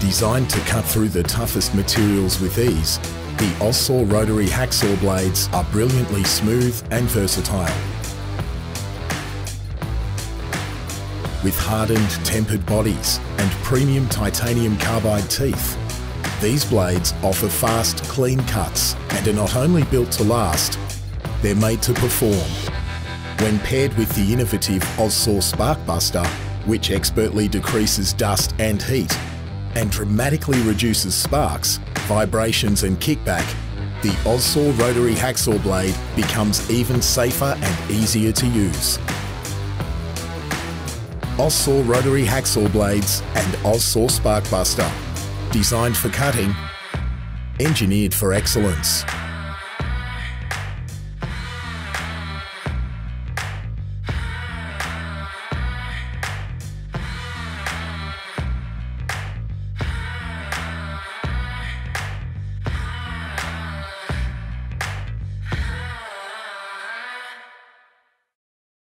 Designed to cut through the toughest materials with ease, the Austsaw rotary hacksaw blades are brilliantly smooth and versatile. With hardened tempered bodies and premium titanium carbide teeth, these blades offer fast, clean cuts and are not only built to last, they're made to perform. When paired with the innovative Austsaw Sparkbuster, which expertly decreases dust and heat and dramatically reduces sparks, vibrations and kickback, the Austsaw rotary hacksaw blade becomes even safer and easier to use. Austsaw rotary hacksaw blades and Austsaw Sparkbuster. Designed for cutting, engineered for excellence.